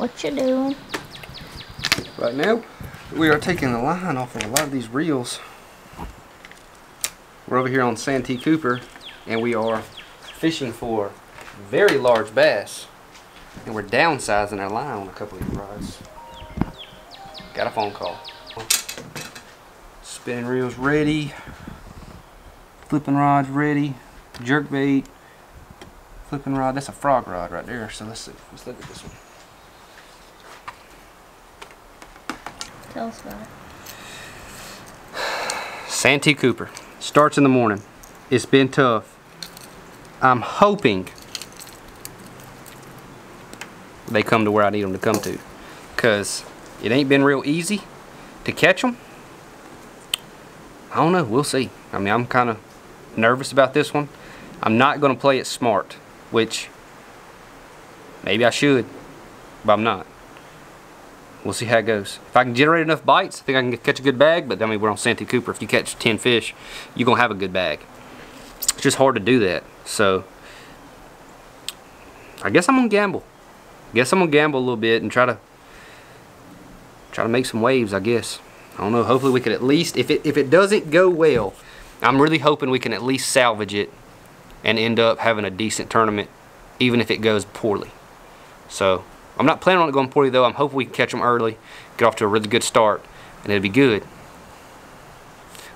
What you doing? Right now, we are taking the line off of a lot of these reels. We're over here on Santee Cooper, and we are fishing for very large bass. And we're downsizing our line on a couple of rods. Got a phone call. Spinning reels ready. Flipping rods ready. Jerk bait. Flipping rod. That's a frog rod right there. So let's see. Let's look at this one. Tell us about it. Santee Cooper. Starts in the morning. It's been tough. I'm hoping they come to where I need them to come to. Because it ain't been real easy to catch them. I don't know. We'll see. I mean, I'm kind of nervous about this one. I'm not going to play it smart, which maybe I should, but I'm not. We'll see how it goes. If I can generate enough bites, I think I can catch a good bag, but I mean, we're on Santee Cooper. If you catch 10 fish, you're to have a good bag. It's just hard to do that. So, I guess I'm to gamble. I guess I'm to gamble a little bit and try to try to make some waves, I guess. I don't know. Hopefully we could at least, if it, if it doesn't go well, I'm really hoping we can at least salvage it and end up having a decent tournament, even if it goes poorly. So, I'm not planning on it going poorly though. I'm hoping we can catch them early, get off to a really good start, and it'll be good.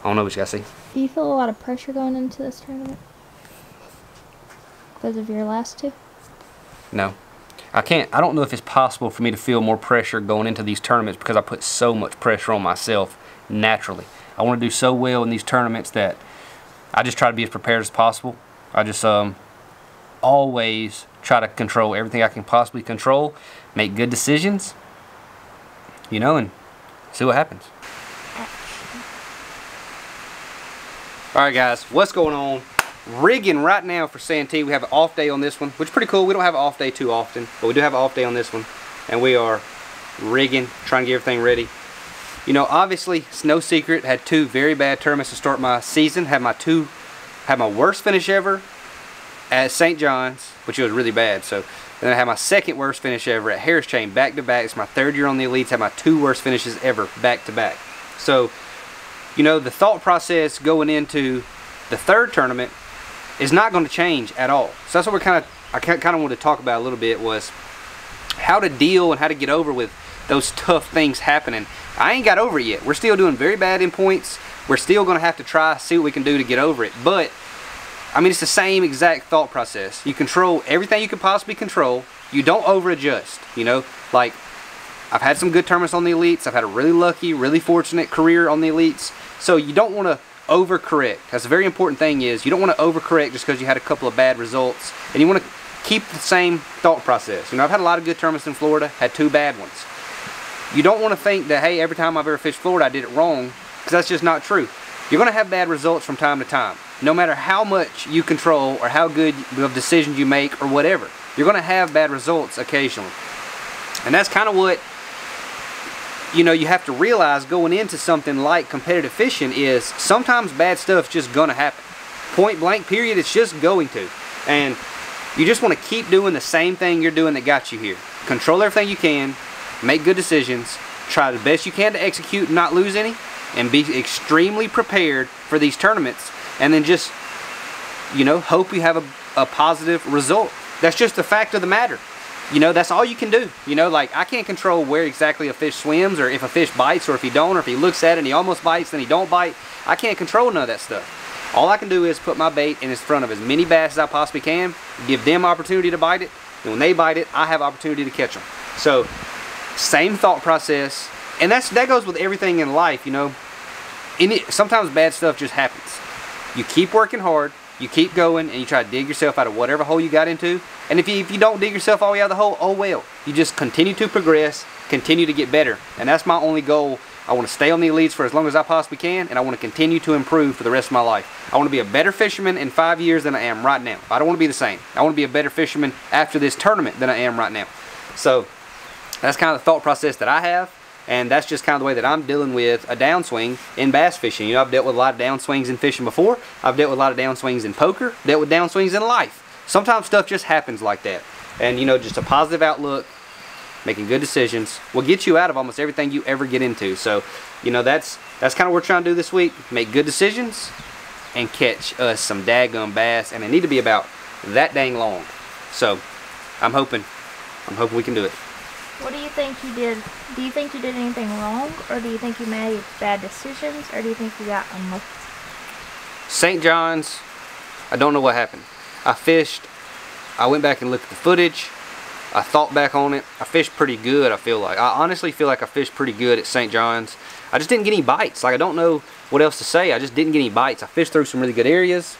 I don't know what you guys see. Do you feel a lot of pressure going into this tournament? Because of your last two? No. I can't, I don't know if it's possible for me to feel more pressure going into these tournaments because I put so much pressure on myself naturally. I want to do so well in these tournaments that I just try to be as prepared as possible. I just um, always try to control everything I can possibly control, make good decisions, you know, and see what happens. All right, guys, what's going on? Rigging right now for Santee. We have an off day on this one, which is pretty cool. We don't have an off day too often, but we do have an off day on this one. And we are rigging, trying to get everything ready. You know, obviously, it's no secret. Had two very bad tournaments to start my season. Had my two, had my worst finish ever at St. John's, which was really bad. So, then I had my second worst finish ever at Harris Chain, back to back. It's my third year on the elites. Had my two worst finishes ever, back to back. So, you know, the thought process going into the third tournament is not going to change at all. So that's what we're kind of, I kind of wanted to talk about a little bit was how to deal and how to get over with those tough things happening. I ain't got over it yet. We're still doing very bad in points. We're still going to have to try, see what we can do to get over it. But, I mean, it's the same exact thought process. You control everything you can possibly control. You don't over adjust, you know, like I've had some good tournaments on the elites. I've had a really lucky, really fortunate career on the elites. So you don't want to overcorrect. That's a very important thing is you don't want to overcorrect just because you had a couple of bad results. And you want to keep the same thought process. You know, I've had a lot of good tournaments in Florida, had two bad ones. You don't want to think that, hey, every time I've ever fished Florida, I did it wrong, because that's just not true. You're going to have bad results from time to time. No matter how much you control or how good of decisions you make or whatever, you're going to have bad results occasionally. And that's kind of what you know you have to realize going into something like competitive fishing is sometimes bad stuff's just gonna happen. Point blank period it's just going to. And you just want to keep doing the same thing you're doing that got you here. Control everything you can make good decisions try the best you can to execute and not lose any and be extremely prepared for these tournaments and then just you know hope you have a, a positive result that's just the fact of the matter you know, that's all you can do. You know, like I can't control where exactly a fish swims or if a fish bites or if he don't or if he looks at it and he almost bites then he don't bite. I can't control none of that stuff. All I can do is put my bait in front of as many bass as I possibly can, give them opportunity to bite it, and when they bite it, I have opportunity to catch them. So, same thought process, and that's that goes with everything in life, you know. Any, sometimes bad stuff just happens. You keep working hard, you keep going, and you try to dig yourself out of whatever hole you got into, and if you, if you don't dig yourself all the way out of the hole, oh well. You just continue to progress, continue to get better. And that's my only goal. I want to stay on the elites for as long as I possibly can, and I want to continue to improve for the rest of my life. I want to be a better fisherman in five years than I am right now. I don't want to be the same. I want to be a better fisherman after this tournament than I am right now. So that's kind of the thought process that I have, and that's just kind of the way that I'm dealing with a downswing in bass fishing. You know, I've dealt with a lot of downswings in fishing before. I've dealt with a lot of downswings in poker, dealt with downswings in life sometimes stuff just happens like that. And you know, just a positive outlook, making good decisions will get you out of almost everything you ever get into. So, you know, that's that's kind of what we're trying to do this week. Make good decisions and catch us some daggum bass. And they need to be about that dang long. So, I'm hoping, I'm hoping we can do it. What do you think you did? Do you think you did anything wrong, or do you think you made bad decisions, or do you think you got unlucky? St. John's, I don't know what happened. I fished, I went back and looked at the footage. I thought back on it. I fished pretty good, I feel like. I honestly feel like I fished pretty good at St. John's. I just didn't get any bites. Like, I don't know what else to say. I just didn't get any bites. I fished through some really good areas.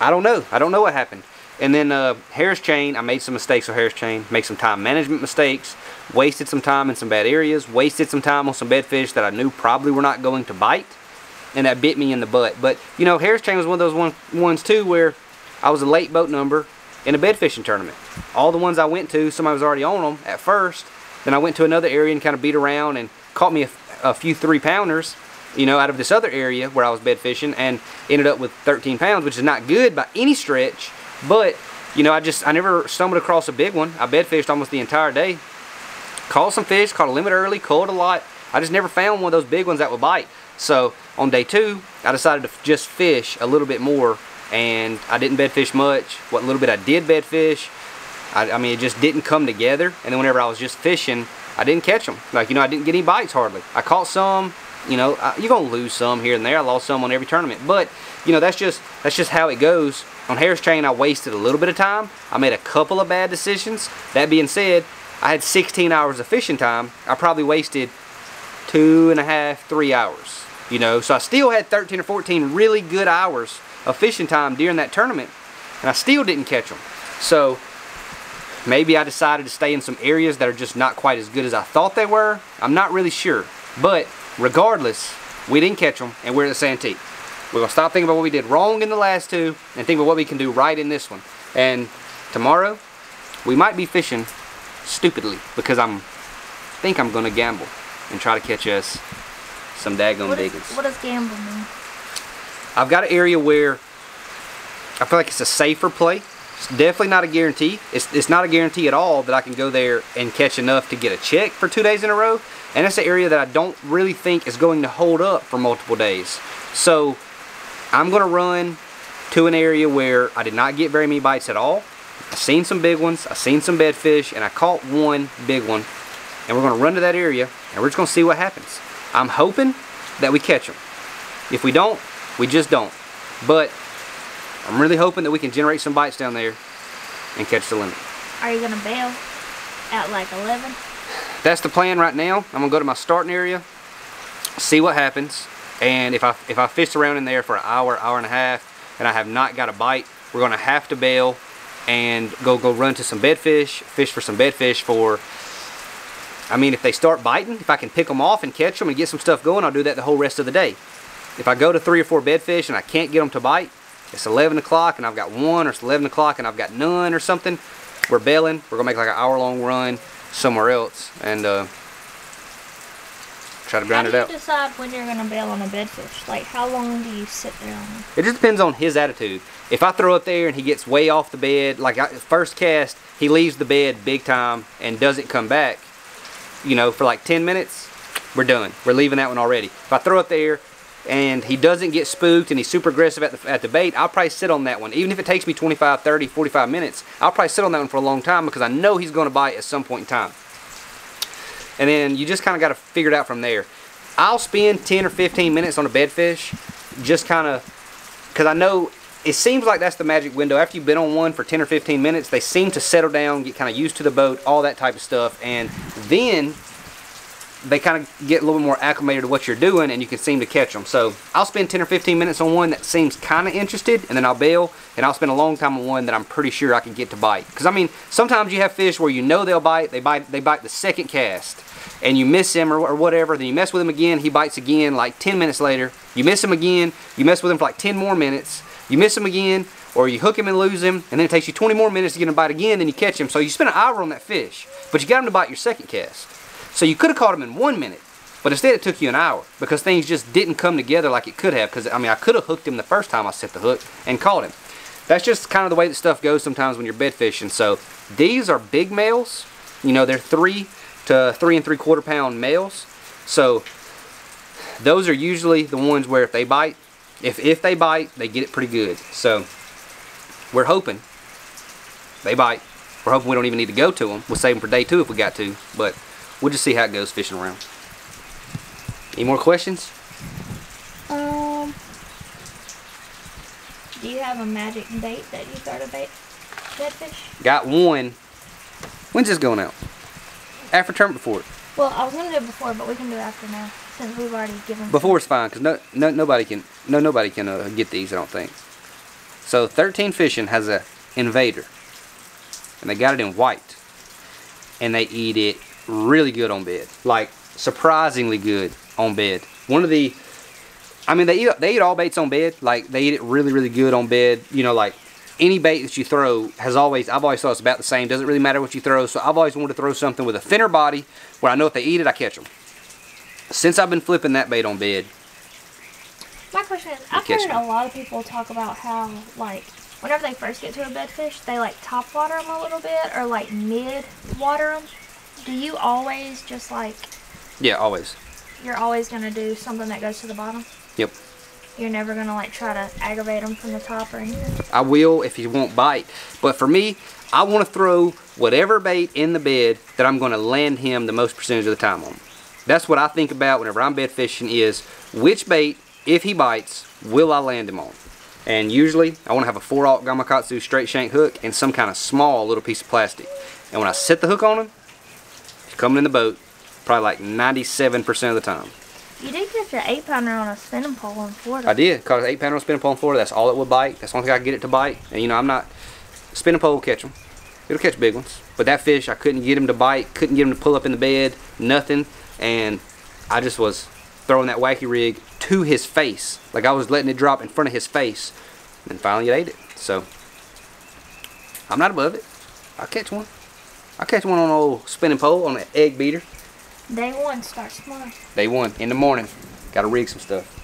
I don't know. I don't know what happened. And then uh, Harris Chain, I made some mistakes with Harris Chain. Made some time management mistakes. Wasted some time in some bad areas. Wasted some time on some bedfish that I knew probably were not going to bite. And that bit me in the butt. But, you know, Harris Chain was one of those one, ones, too, where I was a late boat number in a bed fishing tournament. All the ones I went to, somebody was already on them at first. Then I went to another area and kind of beat around and caught me a, a few three pounders, you know, out of this other area where I was bed fishing and ended up with 13 pounds, which is not good by any stretch. But, you know, I just, I never stumbled across a big one. I bed fished almost the entire day. Caught some fish, caught a limit early, caught a lot. I just never found one of those big ones that would bite. So on day two, I decided to just fish a little bit more and I didn't bed fish much. What little bit I did bed fish, I, I, mean, it just didn't come together. And then whenever I was just fishing, I didn't catch them. Like, you know, I didn't get any bites hardly. I caught some, you know, I, you're going to lose some here and there. I lost some on every tournament. But, you know, that's just, that's just how it goes. On Harris Chain, I wasted a little bit of time. I made a couple of bad decisions. That being said, I had 16 hours of fishing time. I probably wasted two and a half, three hours. You know, so I still had 13 or 14 really good hours of fishing time during that tournament, and I still didn't catch them. So maybe I decided to stay in some areas that are just not quite as good as I thought they were. I'm not really sure. But regardless, we didn't catch them, and we're at the Santee. We're going to stop thinking about what we did wrong in the last two and think about what we can do right in this one. And tomorrow, we might be fishing stupidly because I'm think I'm going to gamble and try to catch us some daggone biggins. What does gamble mean? I've got an area where I feel like it's a safer play. It's definitely not a guarantee. It's, it's not a guarantee at all that I can go there and catch enough to get a check for two days in a row. And that's an area that I don't really think is going to hold up for multiple days. So I'm going to run to an area where I did not get very many bites at all. I've seen some big ones. I've seen some bedfish. And I caught one big one. And we're going to run to that area. And we're just going to see what happens. I'm hoping that we catch them. If we don't, we just don't. But I'm really hoping that we can generate some bites down there and catch the limit. Are you going to bail at like 11? That's the plan right now. I'm going to go to my starting area, see what happens. And if I, if I fish around in there for an hour, hour and a half, and I have not got a bite, we're to have to bail and go go run to some bedfish, fish for some bedfish for I mean, if they start biting, if I can pick them off and catch them and get some stuff going, I'll do that the whole rest of the day. If I go to three or four bedfish and I can't get them to bite, it's 11 o'clock and I've got one, or it's 11 o'clock and I've got none or something, we're bailing. We're to make like an hour-long run somewhere else and uh, try to grind it out. How do you decide when you're going to bail on a bedfish? Like, how long do you sit there on it? It just depends on his attitude. If I throw up there and he gets way off the bed, like I, first cast, he leaves the bed big time and doesn't come back, you know, for like 10 minutes, we're done. We're leaving that one already. If I throw it there and he doesn't get spooked and he's super aggressive at the, at the bait, I'll probably sit on that one. Even if it takes me 25, 30, 45 minutes, I'll probably sit on that one for a long time because I know he's going to bite at some point in time. And then you just kind of got to figure it out from there. I'll spend 10 or 15 minutes on a bedfish just kind of, because I know it seems like that's the magic window. After you've been on one for 10 or 15 minutes, they seem to settle down, get kind of used to the boat, all that type of stuff. And then they kind of get a little bit more acclimated to what you're doing and you can seem to catch them. So I'll spend 10 or 15 minutes on one that seems kind of interested and then I'll bail and I'll spend a long time on one that I'm pretty sure I can get to bite. Because I mean, sometimes you have fish where you know they'll bite, they bite, they bite the second cast and you miss him or, or whatever, then you mess with him again, he bites again like 10 minutes later. You miss him again, you mess with him for like 10 more minutes, you miss him again, or you hook him and lose him, and then it takes you 20 more minutes to get him to bite again, and you catch him. So you spend an hour on that fish, but you got him to bite your second cast. So you could have caught him in one minute, but instead it took you an hour because things just didn't come together like it could have. Because I mean, I could have hooked him the first time I set the hook and caught him. That's just kind of the way that stuff goes sometimes when you're bed fishing. So these are big males. You know, they're three to three and three quarter pound males. So those are usually the ones where if they bite, if, if they bite, they get it pretty good. So we're hoping they bite. We're hoping we don't even need to go to them. We'll save them for day two if we got to, but we'll just see how it goes fishing around. Any more questions? Um, do you have a magic bait that you throw to bait bedfish? Got one. When's this going out? After tournament before it. Well, I was gonna do it before, but we can do it after now since we've already given. Before is fine, cause no, no nobody can no nobody can uh, get these. I don't think. So 13 Fishing has a invader, and they got it in white, and they eat it really good on bed, like surprisingly good on bed. One of the, I mean, they eat they eat all baits on bed. Like they eat it really really good on bed. You know, like any bait that you throw has always I've always thought it's about the same. Doesn't really matter what you throw. So I've always wanted to throw something with a thinner body where I know if they eat it, I catch them. Since I've been flipping that bait on bed, My question is, I've heard them. a lot of people talk about how like whenever they first get to a bedfish, they like top water them a little bit or like mid water them. Do you always just like yeah, always. you're always gonna do something that goes to the bottom? Yep. You're never gonna like try to aggravate them from the top or anything. I will if he won't bite. But for me, I want to throw whatever bait in the bed that I'm going to land him the most percentage of the time on. That's what I think about whenever I'm bed fishing is which bait, if he bites, will I land him on? And usually, I want to have a 4-aught Gamakatsu straight shank hook and some kind of small little piece of plastic. And when I set the hook on him, coming in the boat probably like 97% of the time. You did catch an eight pounder on a spinning pole in Florida. I did. Caught an 8 pounder on a spinning pole in Florida. That's all it would bite. That's the only thing I could get it to bite. And you know, I'm not, spinning pole will catch them. It'll catch big ones. But that fish, I couldn't get him to bite, couldn't get him to pull up in the bed, nothing. And I just was throwing that wacky rig to his face. Like I was letting it drop in front of his face. And finally it ate it. So, I'm not above it. I'll catch one. I'll catch one on an old spinning pole on an egg beater. Day one starts tomorrow. Day one, in the morning. Gotta rig some stuff.